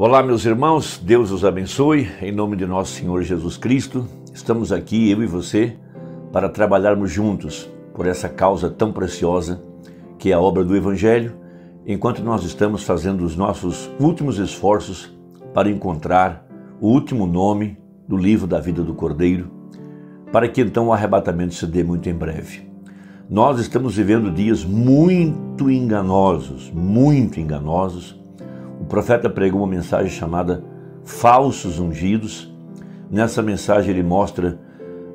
Olá, meus irmãos, Deus os abençoe, em nome de nosso Senhor Jesus Cristo. Estamos aqui, eu e você, para trabalharmos juntos por essa causa tão preciosa que é a obra do Evangelho, enquanto nós estamos fazendo os nossos últimos esforços para encontrar o último nome do livro da vida do Cordeiro, para que então o arrebatamento se dê muito em breve. Nós estamos vivendo dias muito enganosos, muito enganosos. O profeta pregou uma mensagem chamada Falsos Ungidos. Nessa mensagem ele mostra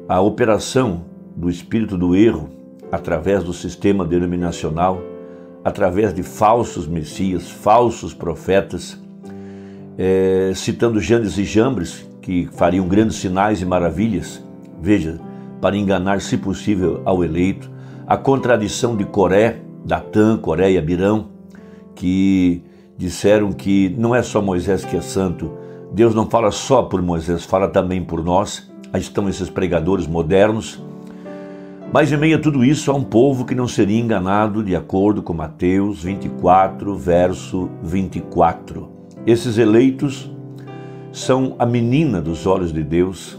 a operação do espírito do erro através do sistema denominacional, através de falsos messias, falsos profetas, é, citando Janes e Jambres, que fariam grandes sinais e maravilhas, veja, para enganar, se possível, ao eleito, a contradição de Coré, Datã, Coré e Abirão, que disseram que não é só Moisés que é santo, Deus não fala só por Moisés, fala também por nós. Aí estão esses pregadores modernos. Mas em meio a tudo isso, há um povo que não seria enganado, de acordo com Mateus 24, verso 24. Esses eleitos são a menina dos olhos de Deus.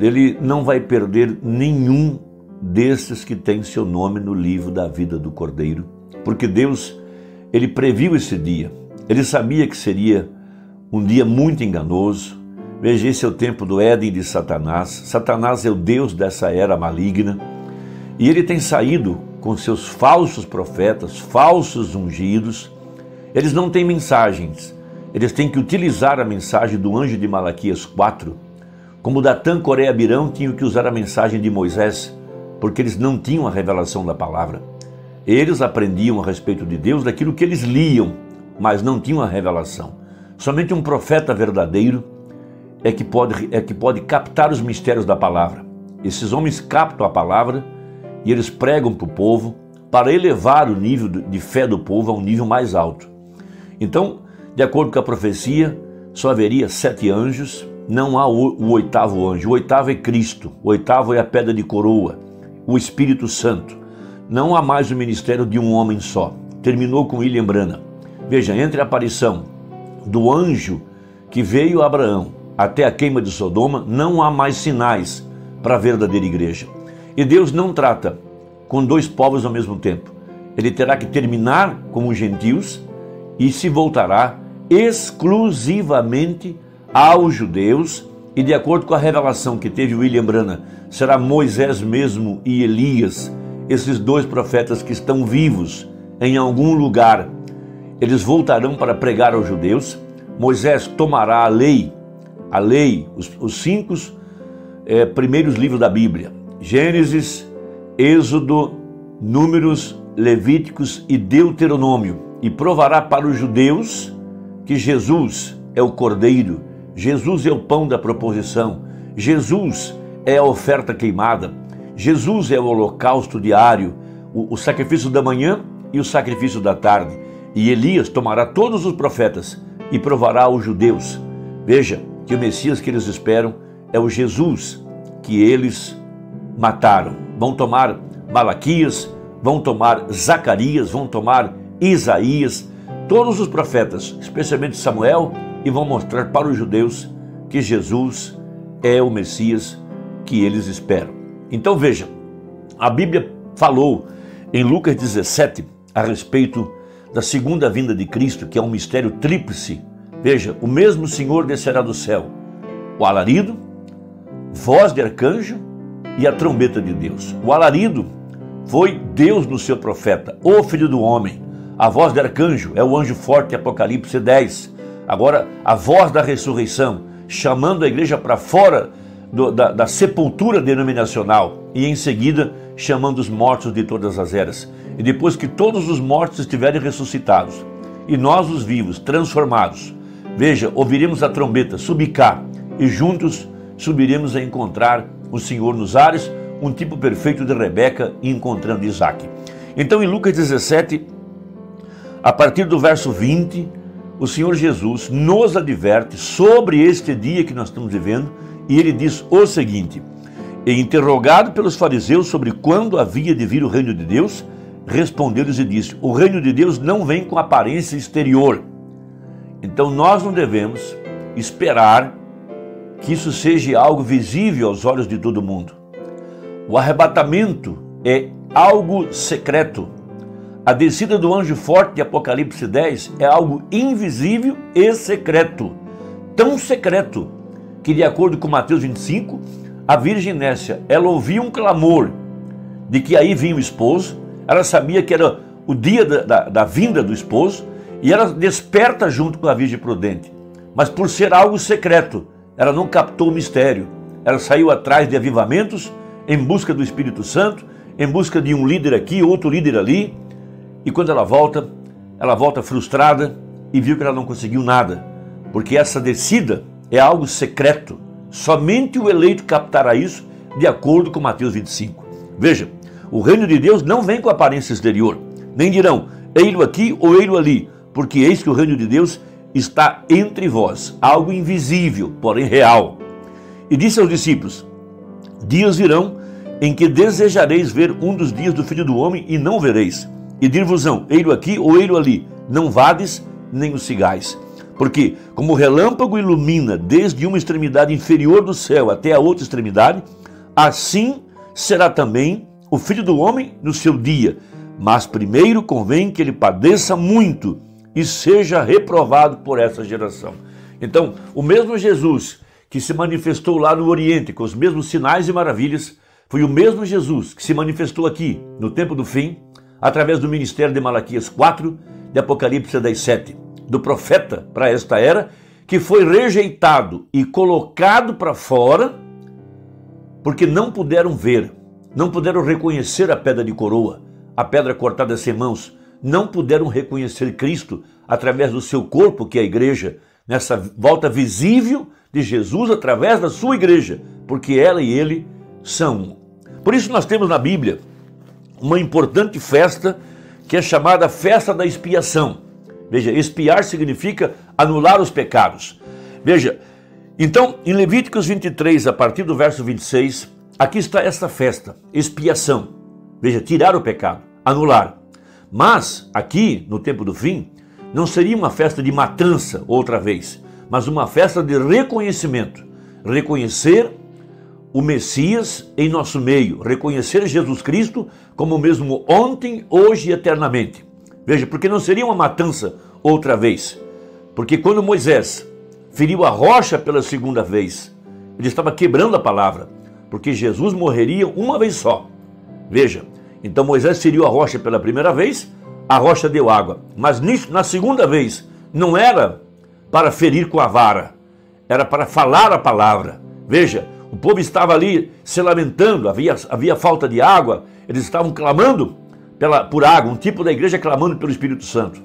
Ele não vai perder nenhum desses que tem seu nome no livro da vida do Cordeiro, porque Deus, ele previu esse dia. Ele sabia que seria um dia muito enganoso. Veja, esse é o tempo do Éden de Satanás. Satanás é o Deus dessa era maligna. E ele tem saído com seus falsos profetas, falsos ungidos. Eles não têm mensagens. Eles têm que utilizar a mensagem do anjo de Malaquias 4. Como Datã, Coreia e Abirão tinham que usar a mensagem de Moisés porque eles não tinham a revelação da palavra. Eles aprendiam a respeito de Deus daquilo que eles liam, mas não tinham a revelação. Somente um profeta verdadeiro é que pode, é que pode captar os mistérios da palavra. Esses homens captam a palavra e eles pregam para o povo para elevar o nível de fé do povo a um nível mais alto. Então, de acordo com a profecia, só haveria sete anjos, não há o, oitavo anjo. O oitavo é Cristo, o oitavo é a pedra de coroa o Espírito Santo. Não há mais o ministério de um homem só. Terminou com William Brana. Veja, entre a aparição do anjo que veio a Abraão até a queima de Sodoma, não há mais sinais para a verdadeira igreja. E Deus não trata com dois povos ao mesmo tempo. Ele terá que terminar com os gentios e se voltará exclusivamente aos judeus e de acordo com a revelação que teve William Brana, será Moisés mesmo e Elias, esses dois profetas que estão vivos em algum lugar. Eles voltarão para pregar aos judeus. Moisés tomará a lei, a lei, os, os cinco é, primeiros livros da Bíblia: Gênesis, Êxodo, Números, Levíticos e Deuteronômio, e provará para os judeus que Jesus é o Cordeiro Jesus é o pão da proposição. Jesus é a oferta queimada. Jesus é o holocausto diário, o, o sacrifício da manhã e o sacrifício da tarde. E Elias tomará todos os profetas e provará aos judeus. Veja que o Messias que eles esperam é o Jesus que eles mataram. Vão tomar Malaquias, vão tomar Zacarias, vão tomar Isaías, todos os profetas, especialmente Samuel e vão mostrar para os judeus que Jesus é o Messias que eles esperam. Então veja, a Bíblia falou em Lucas 17 a respeito da segunda vinda de Cristo, que é um mistério tríplice. Veja, o mesmo Senhor descerá do céu, o alarido, voz de arcanjo e a trombeta de Deus. O alarido foi Deus no seu profeta, o Filho do Homem. A voz de arcanjo é o anjo forte, Apocalipse 10. Agora, a voz da ressurreição, chamando a igreja para fora do, da, da sepultura denominacional e em seguida chamando os mortos de todas as eras. E depois que todos os mortos estiverem ressuscitados e nós, os vivos, transformados, veja, ouviremos a trombeta subir cá e juntos subiremos a encontrar o Senhor nos ares, um tipo perfeito de Rebeca encontrando Isaac. Então, em Lucas 17, a partir do verso 20, o Senhor Jesus nos adverte sobre este dia que nós estamos vivendo e ele diz o seguinte: interrogado pelos fariseus sobre quando havia de vir o reino de Deus, respondeu-lhes e disse: O reino de Deus não vem com aparência exterior. Então nós não devemos esperar que isso seja algo visível aos olhos de todo mundo. O arrebatamento é algo secreto. A descida do anjo forte de Apocalipse 10 é algo invisível e secreto. Tão secreto que, de acordo com Mateus 25, a Virgem Nécia, ela ouvia um clamor de que aí vinha o esposo, ela sabia que era o dia da, da, da vinda do esposo, e ela desperta junto com a Virgem Prudente. Mas por ser algo secreto, ela não captou o mistério. Ela saiu atrás de avivamentos, em busca do Espírito Santo, em busca de um líder aqui, outro líder ali. E quando ela volta, ela volta frustrada e viu que ela não conseguiu nada, porque essa descida é algo secreto. Somente o eleito captará isso, de acordo com Mateus 25. Veja, o reino de Deus não vem com aparência exterior, nem dirão, ei-lo aqui ou ei-lo ali, porque eis que o reino de Deus está entre vós, algo invisível, porém real. E disse aos discípulos: Dias virão em que desejareis ver um dos dias do Filho do Homem e não vereis. E dir-vos-ão, ei-lo aqui ou ei-lo ali, não vades nem o sigais. Porque, como o relâmpago ilumina desde uma extremidade inferior do céu até a outra extremidade, assim será também o Filho do Homem no seu dia. Mas primeiro convém que ele padeça muito e seja reprovado por essa geração. Então, o mesmo Jesus que se manifestou lá no Oriente com os mesmos sinais e maravilhas, foi o mesmo Jesus que se manifestou aqui no tempo do fim, através do ministério de Malaquias 4, de Apocalipse 10, 7, do profeta para esta era, que foi rejeitado e colocado para fora, porque não puderam ver, não puderam reconhecer a pedra de coroa, a pedra cortada sem mãos, não puderam reconhecer Cristo através do seu corpo, que é a igreja, nessa volta visível de Jesus através da sua igreja, porque ela e ele são um. Por isso nós temos na Bíblia uma importante festa que é chamada festa da expiação. Veja, expiar significa anular os pecados. Veja, então em Levíticos 23, a partir do verso 26, aqui está esta festa, expiação. Veja, tirar o pecado, anular. Mas aqui, no tempo do fim, não seria uma festa de matança outra vez, mas uma festa de reconhecimento. Reconhecer o Messias em nosso meio, reconhecer Jesus Cristo como o mesmo ontem, hoje e eternamente. Veja, porque não seria uma matança outra vez. Porque quando Moisés feriu a rocha pela segunda vez, ele estava quebrando a palavra, porque Jesus morreria uma vez só. Veja, então Moisés feriu a rocha pela primeira vez, a rocha deu água. Mas na segunda vez, não era para ferir com a vara, era para falar a palavra. Veja, o povo estava ali se lamentando, havia, havia falta de água, eles estavam clamando pela, por água, um tipo da igreja clamando pelo Espírito Santo.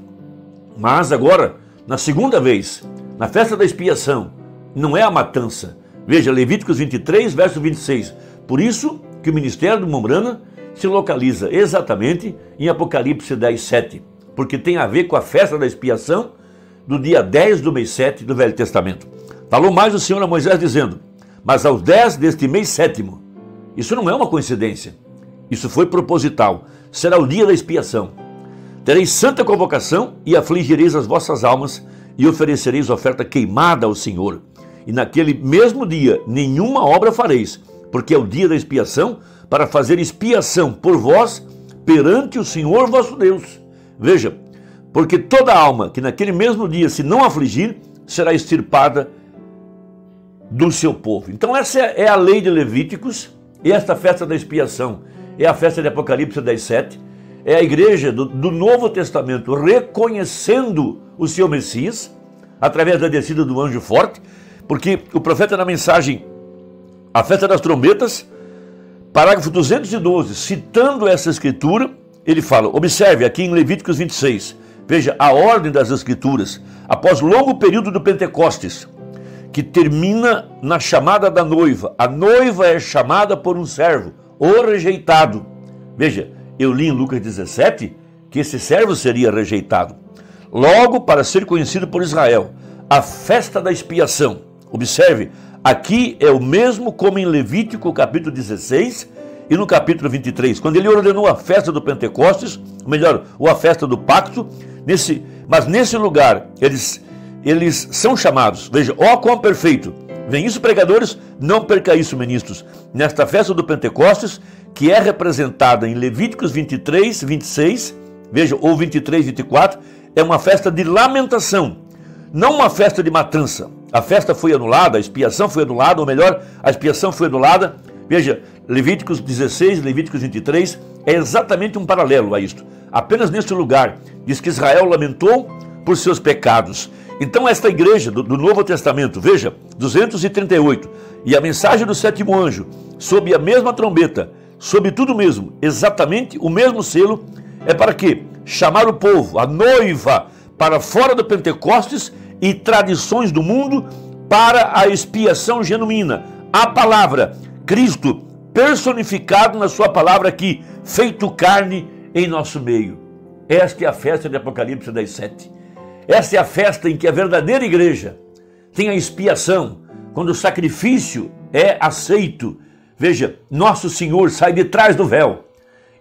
Mas agora, na segunda vez, na festa da expiação, não é a matança. Veja, Levíticos 23, verso 26. Por isso que o ministério do Mombrana se localiza exatamente em Apocalipse 10, 7, porque tem a ver com a festa da expiação do dia 10 do mês 7 do Velho Testamento. Falou mais o Senhor a Moisés dizendo: Mas aos 10 deste mês sétimo, isso não é uma coincidência, isso foi proposital, será o dia da expiação. Tereis santa convocação e afligireis as vossas almas e oferecereis oferta queimada ao Senhor. E naquele mesmo dia nenhuma obra fareis, porque é o dia da expiação, para fazer expiação por vós perante o Senhor vosso Deus. Veja, porque toda alma que naquele mesmo dia se não afligir, será extirpada do seu povo. Então essa é a lei de Levíticos, e esta festa da expiação é a festa de Apocalipse 17, é a igreja do, do Novo Testamento reconhecendo o seu Messias, através da descida do anjo forte, porque o profeta na mensagem, a festa das trombetas, Parágrafo 212, citando essa escritura, ele fala: observe aqui em Levíticos 26, veja a ordem das escrituras, após longo período do Pentecostes, que termina na chamada da noiva. A noiva é chamada por um servo, o rejeitado. Veja, eu li em Lucas 17 que esse servo seria rejeitado. Logo, para ser conhecido por Israel, a festa da expiação. Observe, Aqui é o mesmo como em Levítico capítulo 16 e no capítulo 23, quando ele ordenou a festa do Pentecostes, melhor, ou a festa do pacto, nesse, mas nesse lugar eles eles são chamados. Veja, ó quão perfeito. Vem isso, pregadores, não perca isso, ministros. Nesta festa do Pentecostes, que é representada em Levíticos 23, 26, veja, ou 23, 24, é uma festa de lamentação, não uma festa de matança. A festa foi anulada, a expiação foi anulada, ou melhor, a expiação foi anulada. Veja, Levíticos 16, Levíticos 23 é exatamente um paralelo a isto. Apenas neste lugar diz que Israel lamentou por seus pecados. Então, esta igreja do, do, Novo Testamento, veja, 238, e a mensagem do sétimo anjo, sob a mesma trombeta, sob tudo mesmo, exatamente o mesmo selo, é para quê? Chamar o povo, a noiva, para fora do Pentecostes e tradições do mundo para a expiação genuína. A palavra, Cristo personificado na sua palavra aqui, feito carne em nosso meio. Esta é a festa de Apocalipse 10, 7. Esta é a festa em que a verdadeira igreja tem a expiação, quando o sacrifício é aceito. Veja, nosso Senhor sai de trás do véu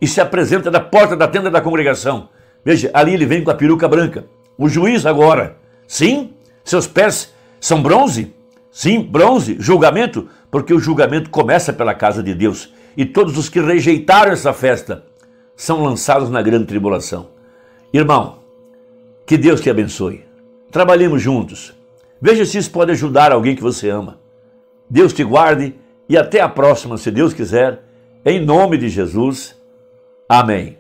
e se apresenta da porta da tenda da congregação. Veja, ali ele vem com a peruca branca. O juiz agora Sim, seus pés são bronze. Sim, bronze, julgamento, porque o julgamento começa pela casa de Deus. E todos os que rejeitaram essa festa são lançados na grande tribulação. Irmão, que Deus te abençoe. Trabalhemos juntos. Veja se isso pode ajudar alguém que você ama. Deus te guarde e até a próxima, se Deus quiser. Em nome de Jesus. Amém.